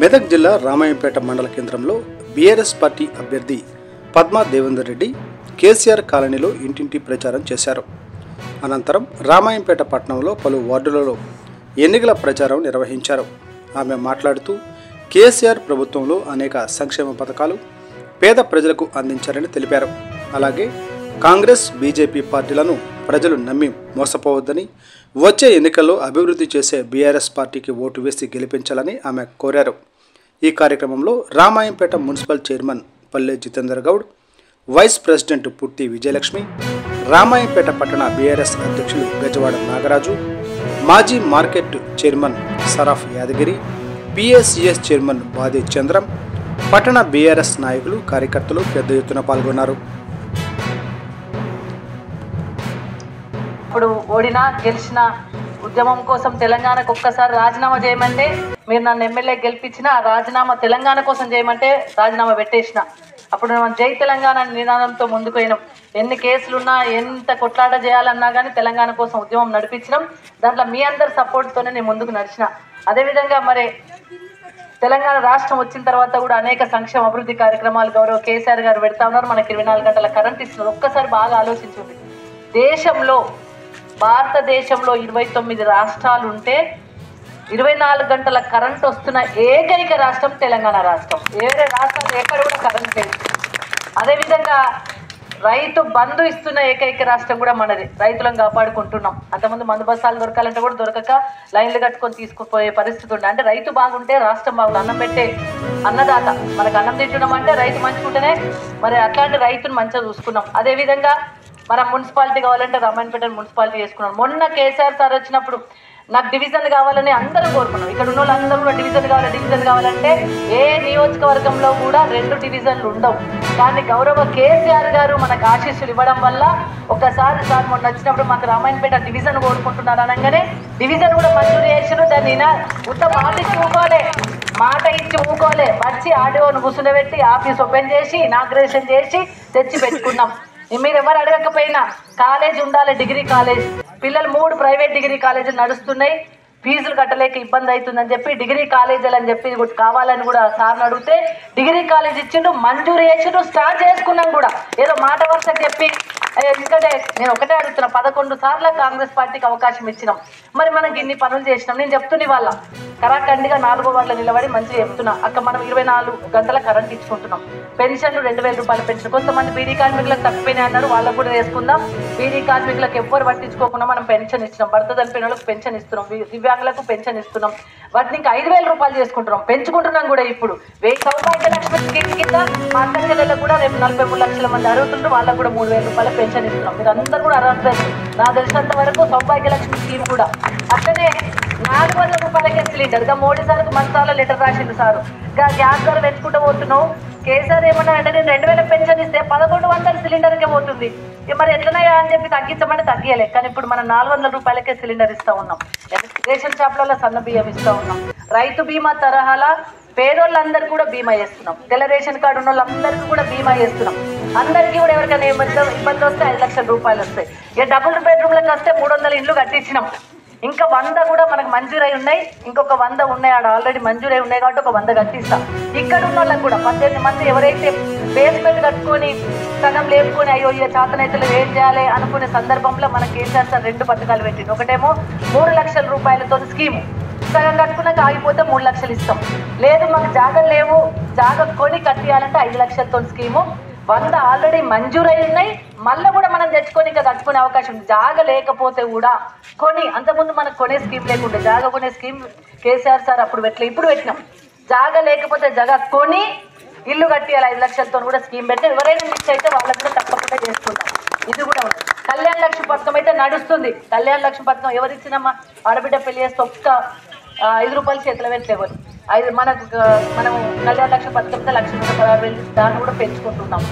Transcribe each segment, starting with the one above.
మెదక్ జిల్లా రామాయంపేట మండల కేంద్రంలో బీఆర్ఎస్ పార్టీ అభ్యర్థి పద్మా దేవేందర్ రెడ్డి కేసీఆర్ కాలనీలో ఇంటింటి ప్రచారం చేశారు. అనంతరం రామాయంపేట పట్టణంలో పలు వార్డులలో ఎన్నికల ప్రచారం నిర్వహించారు. ఆమె మాట్లాడుతూ కేసీఆర్ ప్రభుత్వంలో అనేక సంక్షేమ పథకాలు పేద ప్రజలకు అందించారని తెలిపారు. అలాగే కాంగ్రెస్ బీజేపీ పార్టీలను ప్రజలు నమ్మి మోసపోవద్దని వచ్చే ఎన్నికల్లో అభివృద్ధి చేసే బీఆర్ఎస్ పార్టీకి ఓటు వేసి గెలిపించాలని ఆమె కోరారు. ఈ కార్యక్రమంలో రామాయంపేట మున్సిపల్ చైర్మన్ పల్లె జితేందర్ గౌడ్ వైస్ ప్రెసిడెంట్ పుట్టి విజయలక్ష్మి రామాయంపేట పట్టణ బీఆర్ఎస్ అధ్యక్షులు గజవాడ నాగరాజు మాజీ market chairman Saraf Yadagiri PSCS chairman Badi Chandram పట్టణ బీఆర్ఎస్ నాయకులు కార్యకర్తలు పెద్ద ఎత్తున పాల్గొన్నారు. ఇప్పుడు ఓడినా గెలిచిన ఉద్యమం కోసం తెలంగాణకు ఒక్కసారి రాజీనామా చేయమంటే మీరు నన్ను ఎమ్మెల్యే గెలిపించిన ఆ రాజీనామా తెలంగాణ కోసం చేయమంటే రాజీనామా పెట్టేసిన. అప్పుడు మనం జై తెలంగాణ నినాదంతో ముందుకు పోయినాం. ఎన్ని కేసులున్నా ఎంత కొట్లాట చేయాలన్నా కానీ తెలంగాణ కోసం ఉద్యమం నడిపించినాం. దాంట్లో మీ అందరి సపోర్ట్తోనే నేను ముందుకు నడిచిన. అదేవిధంగా మరి తెలంగాణ రాష్ట్రం వచ్చిన తర్వాత కూడా అనేక సంక్షేమ అభివృద్ధి కార్యక్రమాలు గౌరవ కేసీఆర్ గారు పెడతా ఉన్నారు. మనకి ఇరవై నాలుగు గంటల కరెంట్ ఇస్తున్నారు. ఒక్కసారి బాగా ఆలోచించండి. దేశంలో భారతదేశంలో ఇరవై తొమ్మిది రాష్ట్రాలు ఉంటే ఇరవై నాలుగు గంటల కరెంట్ వస్తున్న ఏకైక రాష్ట్రం తెలంగాణ రాష్ట్రం. ఏడే రాష్ట్రాలు ఎక్కడ కూడా కరెంట్ లేదు. అదేవిధంగా రైతు బంధు ఇస్తున్న ఏకైక రాష్ట్రం కూడా మనది. రైతులను కాపాడుకుంటున్నాం. అంతకుముందు మందు బస్సాలు దొరకాలంటే కూడా దొరకక లైన్లు కట్టుకొని తీసుకుపోయే పరిస్థితి ఉండే. అంటే రైతు బాగుంటే రాష్ట్రం బాగుంది అన్నం పెట్టే అన్నదాత. మనకు అన్నం తింటున్నాం అంటే రైతు మంచుకుంటేనే మరి అట్లాంటి రైతును మంచిగా చూసుకున్నాం. అదేవిధంగా మనం మున్సిపాలిటీ కావాలంటే రామాయణపేట మున్సిపాలిటీ చేసుకున్నాం. మొన్న కేసీఆర్ సార్ వచ్చినప్పుడు నాకు డివిజన్ కావాలని అందరూ కోరుకున్నాం. ఇక్కడ ఉన్న వాళ్ళందరూ కూడా డివిజన్ కావాలి డివిజన్ కావాలంటే ఏ నియోజకవర్గంలో కూడా రెండు డివిజన్లు ఉండవు. కానీ గౌరవ కేసీఆర్ గారు మనకు ఆశీస్సులు ఇవ్వడం వల్ల ఒకసారి సార్ మొన్న వచ్చినప్పుడు మాకు రామాయణపేట డివిజన్ కోరుకుంటున్నారు అనగానే డివిజన్ కూడా మంజూరు చేసిన దాన్ని ఉత్త మాట ఇచ్చి ఊకోలే. మాట ఇచ్చి ఊకోలే. వచ్చి ఆడియోను కూర్చుండబెట్టి ఆఫీస్ ఓపెన్ చేసి ఇనాగ్రేషన్ చేసి తెచ్చి పెట్టుకున్నాం. మీరు ఎవరు అడగకపోయినా కాలేజ్ ఉండాలి డిగ్రీ కాలేజ్. పిల్లలు మూడు ప్రైవేట్ డిగ్రీ కాలేజీలు నడుస్తున్నాయి. ఫీజులు కట్టలేక ఇబ్బంది అవుతుందని చెప్పి డిగ్రీ కాలేజీలు అని చెప్పి కావాలని కూడా సార్ని అడిగితే డిగ్రీ కాలేజ్ ఇచ్చిండు మంజూరు చేసిండు స్టార్ట్ చేసుకున్నాం కూడా. ఏదో మాట వరుస చెప్పి ఎందుకంటే నేను ఒకటే అడుగుతున్నా పదకొండు సార్లు కాంగ్రెస్ పార్టీకి అవకాశం ఇచ్చినాం. మరి మనకి ఇన్ని పనులు చేసినాం. నేను చెప్తున్నా వాళ్ళ కరాఖండిగా నాలుగో వార్డులో నిలబడి మంచిగా చెప్తున్నా. అక్కడ మనం ఇరవై నాలుగు గంటల కరెంట్ ఇచ్చుకుంటున్నాం. పెన్షన్లు రెండు వేల రూపాయలు పెన్షన్ కొంతమంది బీడీ కార్మికులకు తప్పిపోయినాయి అన్నారు. వాళ్ళకు కూడా వేసుకుందాం. బీడీ కార్మికులకు ఎవ్వరు పట్టించుకోకుండా మనం పెన్షన్ ఇస్తున్నాం భర్త చనిపోయిన వాళ్ళకి పెన్షన్ ఇస్తున్నాం. దివ్యాంగులకు పెన్షన్ ఇస్తున్నాం. వాటిని ఇంకా ఐదు వేల రూపాయలు చేసుకుంటున్నాం. పెంచుకుంటున్నాం కూడా ఇప్పుడు. వెయ్యి సౌభాగ్య లక్ష్మి స్కీమ్ కింద మా అక్క కూడా రేపు నలభై మూడు లక్షల మంది అర్హుతుంటారు వాళ్ళకు కూడా మూడు వేల రూపాయల పెన్షన్ ఇస్తున్నాం. మీరు అందరూ కూడా అర్హత నాకు తెలిసినంత వరకు సౌభాగ్య లక్ష్మి స్కీమ్ కూడా అట్లనే నాలుగు వందల రూపాయలకే సిలిండర్ ఇంకా మోడీ సార్కి మంచాల లెటర్ రాసింది సారు. ఇంకా గ్యాస్ ధర పెంచుకుంటూ పోతున్నావు. కేసీఆర్ ఏమన్నా అంటే నేను రెండు వేల పెన్షన్ ఇస్తే పదకొండు వందల సిలిండర్కే పోతుంది. మరి ఎట్లనయ్యా అని చెప్పి తగ్గించమంటే తగ్గియలే. కానీ ఇప్పుడు మనం నాలుగు వందల రూపాయలకే సిలిండర్ ఇస్తా ఉన్నాం. రేషన్ షాప్లలో సన్న బియ్యం ఇస్తూ ఉన్నాం. రైతు బీమా తరహాల పేదోళ్ళందరికీ కూడా బీమా చేస్తున్నాం. తెల్ల రేషన్ కార్డు ఉన్న వాళ్ళందరికీ కూడా బీమా చేస్తున్నాం. అందరికీ కూడా ఎవరికైనా ఇబ్బంది ఇబ్బంది వస్తే ఐదు లక్షల రూపాయలు వస్తాయి. ఇక డబుల్ బెడ్రూమ్లకు వస్తే మూడు వందల ఇల్లు కట్టించినాం. ఇంకా వంద కూడా మనకు మంజూరై ఉన్నాయి. ఇంకొక వంద ఉన్నాయి ఆడ ఆల్రెడీ మంజూరై ఉన్నాయి కాబట్టి ఒక వంద కట్టిస్తా. ఇక్కడ ఉన్న వాళ్ళకి కూడా పద్దెనిమిది మంది ఎవరైతే బేస్మెంట్ కట్టుకొని సగం లేపుకొని అయ్యో ఇక చేతనైతే ఏం చేయాలి అనుకునే సందర్భంలో మన కేసీఆర్ సార్ రెండు పథకాలు పెట్టింది ఒకటేమో మూడు లక్షల రూపాయలతో స్కీము. సగం కట్టుకున్నాక ఆగిపోతే మూడు లక్షలు ఇస్తాం. లేదు మాకు జాగలు లేవు. జాగ కొని కట్టియాలంటే ఐదు లక్షలతో స్కీము. వంద ఆల్రెడీ మంజూరై ఉన్నాయి మళ్ళీ కూడా మనం తెచ్చుకొని ఇంకా తట్టుకునే అవకాశం ఉంది. జాగ లేకపోతే కూడా కొని అంతకుముందు మనకు కొనే స్కీమ్ లేకుండా జాగ కొనే స్కీమ్ కేసీఆర్ సార్ అప్పుడు పెట్టలే ఇప్పుడు పెట్టినాం. జాగ లేకపోతే జగ కొని ఇల్లు కట్టియాలి ఐదు లక్షలతో కూడా స్కీమ్ పెట్టి ఎవరైనా మిస్ అయితే వాళ్ళకి కూడా తప్పకుండా చేసుకుంటాం. ఇది కూడా ఉంది. కళ్యాణ లక్ష్మి పథకం అయితే నడుస్తుంది. కళ్యాణ లక్ష్మి పథకం ఎవరిచ్చినమ్మా? ఆడబిడ్డ పెళ్ళి చేస్తే ఒక్క ఐదు రూపాయలు చేతిలో పెట్టలేవారు ఐదు మనకు మనం కళ్యాణ లక్ష పథకంతో లక్ష నూట పదహారు వేలు దాన్ని కూడా పెంచుకుంటున్నాం.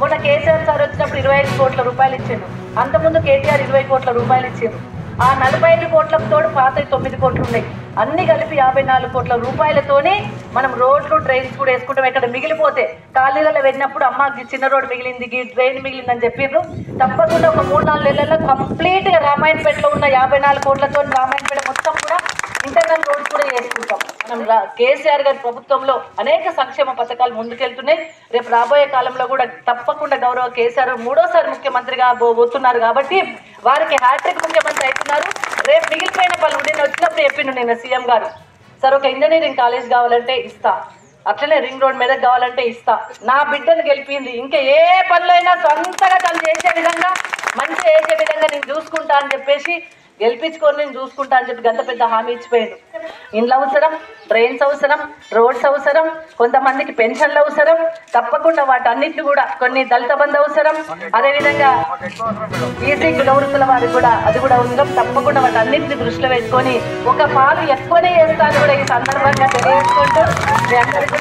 మొన్న కేసీఆర్ సార్ వచ్చినప్పుడు ఇరవై ఐదు కోట్ల రూపాయలు ఇచ్చిండు. అంతకుముందు కేటీఆర్ ఇరవై కోట్ల రూపాయలు ఇచ్చిండు. ఆ నలభై ఐదు కోట్లకు తోడు పాత తొమ్మిది కోట్లు ఉన్నాయి. అన్ని కలిపి యాభై నాలుగు కోట్ల రూపాయలతోనే మనం రోడ్లు డ్రైన్స్ కూడా వేసుకుంటాం. ఎక్కడ మిగిలిపోతే ఖాళీలలో వెళ్ళినప్పుడు అమ్మ చిన్న రోడ్ మిగిలింది ఈ డ్రైన్ మిగిలిందని చెప్పిర్రు. తప్పకుండా ఒక మూడు నాలుగు నెలల్లో కంప్లీట్గా రామాయణపేటలో ఉన్న యాభై నాలుగు కోట్లతో రామాయణపేట మొత్తం కూడా ఇంటర్నల్ రోడ్స్ కూడా చేసుకుంటాం మనం రా- కేసీఆర్ గారి ప్రభుత్వంలో అనేక సంక్షేమ పథకాలు ముందుకెళ్తున్నాయి. రేపు రాబోయే కాలంలో కూడా తప్పకుండా గౌరవ కేసీఆర్ మూడోసారి ముఖ్యమంత్రిగా పోతున్నారు కాబట్టి వారికి హ్యాట్రిక్ ముఖ్యమంత్రి అవుతున్నారు. రేపు మిగిలిపోయిన పనులు నేను వచ్చినప్పుడు చెప్పిండు నేను సీఎం గారు. సార్ ఒక ఇంజనీరింగ్ కాలేజ్ కావాలంటే ఇస్తా. అట్లనే రింగ్ రోడ్ మీద కావాలంటే ఇస్తా. నా బిడ్డను గెలిపింది. ఇంకా ఏ పనులైనా సొంతగా తను చేసే విధంగా మంచిగా చేసే విధంగా నేను చూసుకుంటా అని చెప్పేసి గెలిపించుకొని నేను చూసుకుంటా అని చెప్పి గంత పెద్ద హామీ ఇచ్చిపోయాడు. ఇండ్లు అవసరం ట్రైన్స్ అవసరం రోడ్స్ అవసరం కొంతమందికి పెన్షన్లు అవసరం తప్పకుండా వాటన్నిటిని కూడా కొన్ని దళిత బంధు అవసరం అదేవిధంగా ఈసీ కులవృత్తుల వారికి కూడా అది కూడా అవసరం తప్పకుండా వాటన్నిటిని దృష్టిలో పెట్టుకొని ఒక పాలు ఎక్కువనే వేస్తాను కూడా ఈ సందర్భంగా తెలియజేసుకుంటూ మీ అందరికీ